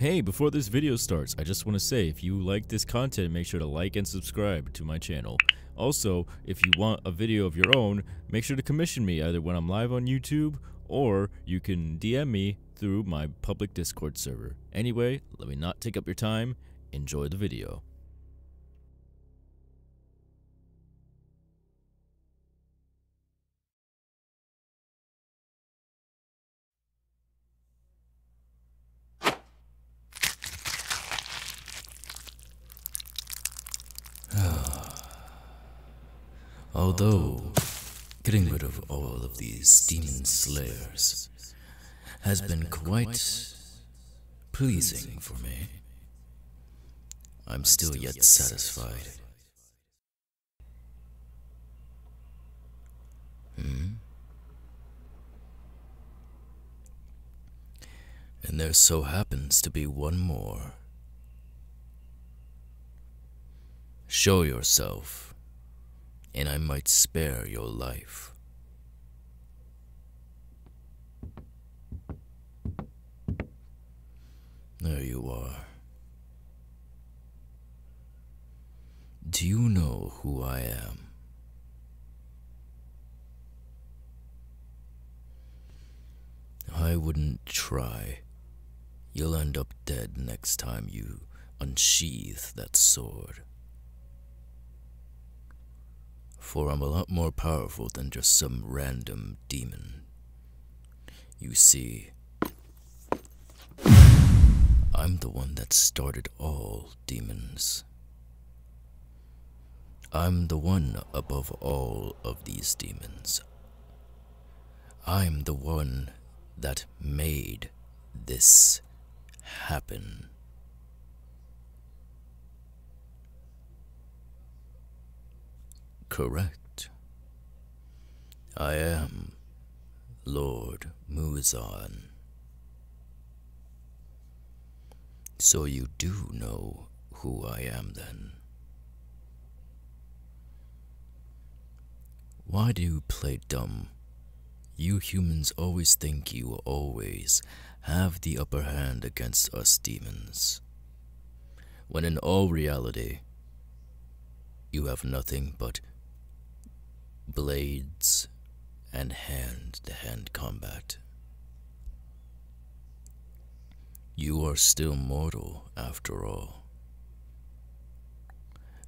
Hey, before this video starts, I just want to say if you like this content, make sure to like and subscribe to my channel. Also, if you want a video of your own, make sure to commission me either when I'm live on YouTube or you can DM me through my public Discord server. Anyway, let me not take up your time. Enjoy the video. Although getting rid of all of these demon slayers has been quite pleasing for me, I'm still yet satisfied. Hmm? And there so happens to be one more. Show yourself and I might spare your life. There you are. Do you know who I am? I wouldn't try. You'll end up dead next time you unsheath that sword for I'm a lot more powerful than just some random demon. You see, I'm the one that started all demons. I'm the one above all of these demons. I'm the one that made this happen. Correct. I am Lord Muzan. So you do know who I am then. Why do you play dumb? You humans always think you always have the upper hand against us demons. When in all reality, you have nothing but blades, and hand to hand combat. You are still mortal, after all.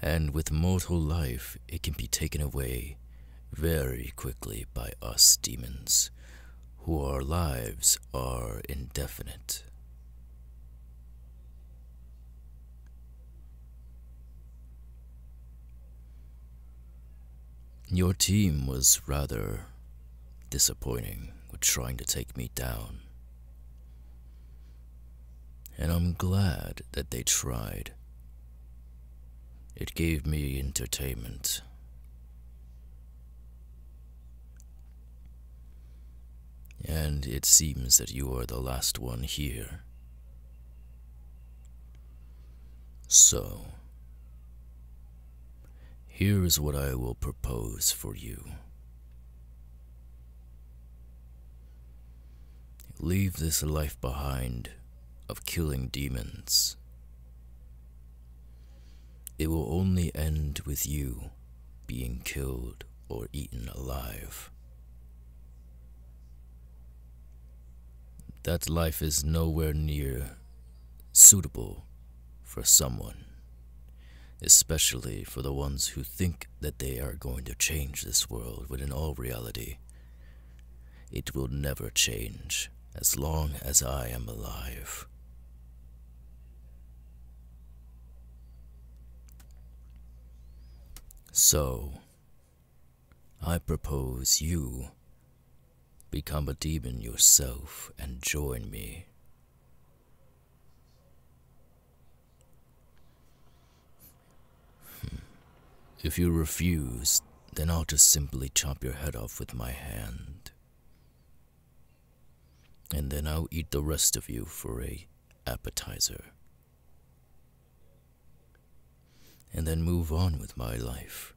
And with mortal life, it can be taken away very quickly by us demons, who our lives are indefinite. Your team was rather disappointing with trying to take me down. And I'm glad that they tried. It gave me entertainment. And it seems that you are the last one here. So, here is what I will propose for you. Leave this life behind of killing demons. It will only end with you being killed or eaten alive. That life is nowhere near suitable for someone especially for the ones who think that they are going to change this world when in all reality, it will never change as long as I am alive. So, I propose you become a demon yourself and join me If you refuse, then I'll just simply chop your head off with my hand. And then I'll eat the rest of you for a appetizer. And then move on with my life.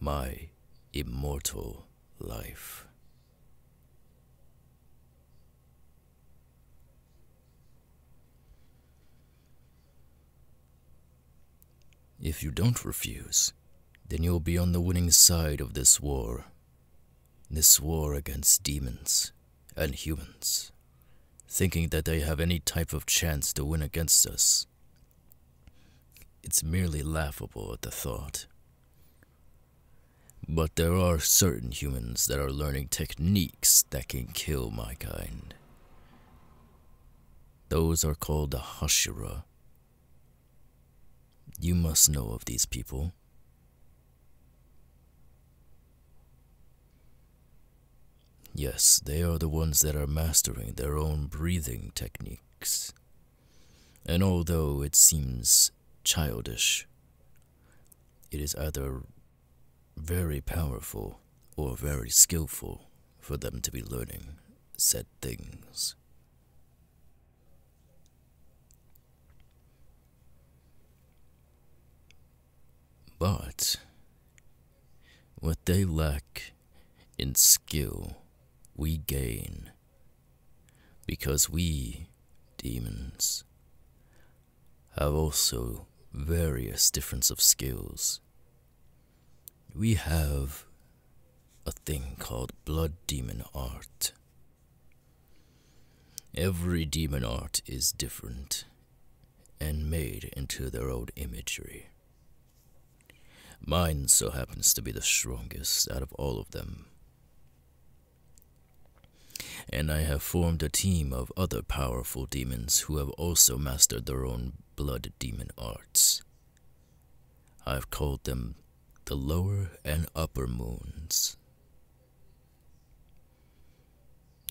My immortal life. If you don't refuse, then you'll be on the winning side of this war. This war against demons and humans, thinking that they have any type of chance to win against us. It's merely laughable at the thought. But there are certain humans that are learning techniques that can kill my kind. Those are called the Hashira. You must know of these people. Yes, they are the ones that are mastering their own breathing techniques. And although it seems childish, it is either very powerful or very skillful for them to be learning said things. But what they lack in skill, we gain because we, demons, have also various difference of skills. We have a thing called blood demon art. Every demon art is different and made into their own imagery. Mine so happens to be the strongest out of all of them. And I have formed a team of other powerful demons who have also mastered their own blood demon arts. I've called them the lower and upper moons.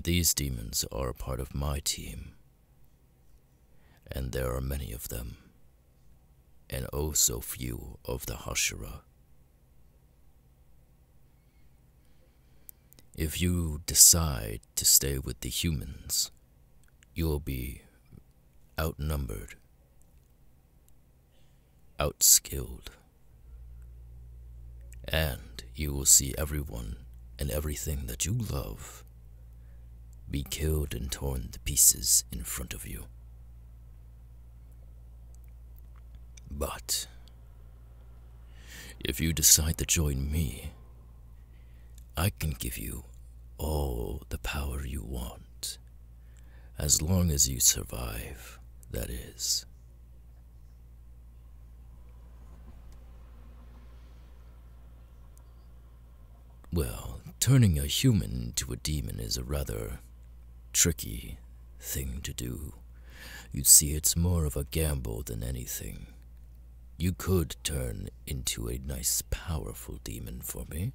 These demons are a part of my team, and there are many of them and oh so few of the Hashira. If you decide to stay with the humans, you'll be outnumbered, outskilled, and you will see everyone and everything that you love be killed and torn to pieces in front of you. But if you decide to join me, I can give you all the power you want. As long as you survive, that is. Well, turning a human into a demon is a rather tricky thing to do. You see, it's more of a gamble than anything. You could turn into a nice, powerful demon for me.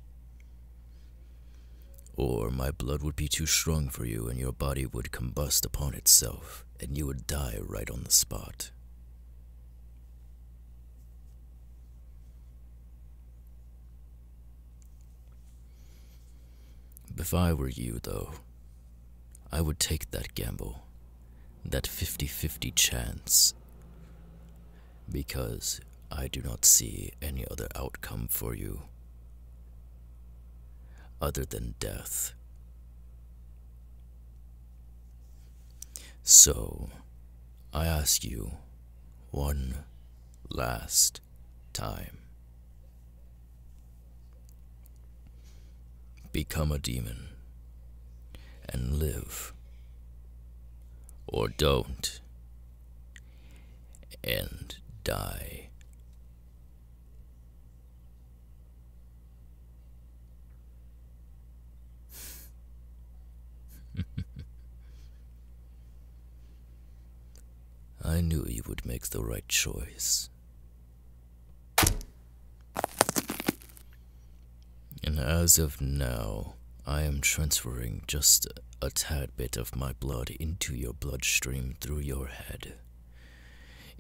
Or my blood would be too strong for you and your body would combust upon itself and you would die right on the spot. If I were you, though, I would take that gamble, that 50 50 chance, because I do not see any other outcome for you other than death. So, I ask you one last time. Become a demon and live. Or don't and die. I knew you would make the right choice. And as of now, I am transferring just a tad bit of my blood into your bloodstream through your head.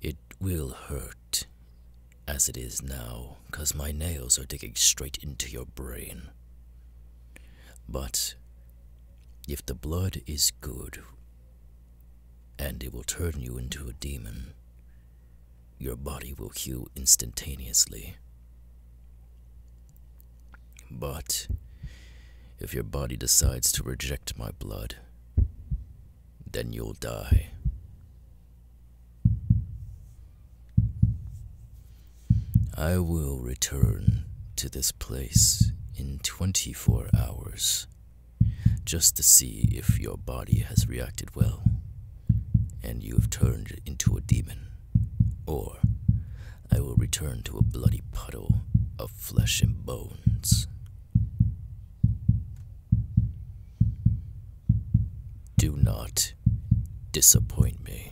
It will hurt, as it is now, cause my nails are digging straight into your brain. But if the blood is good, and it will turn you into a demon, your body will heal instantaneously. But if your body decides to reject my blood, then you'll die. I will return to this place in 24 hours just to see if your body has reacted well and you have turned into a demon, or I will return to a bloody puddle of flesh and bones. Do not disappoint me.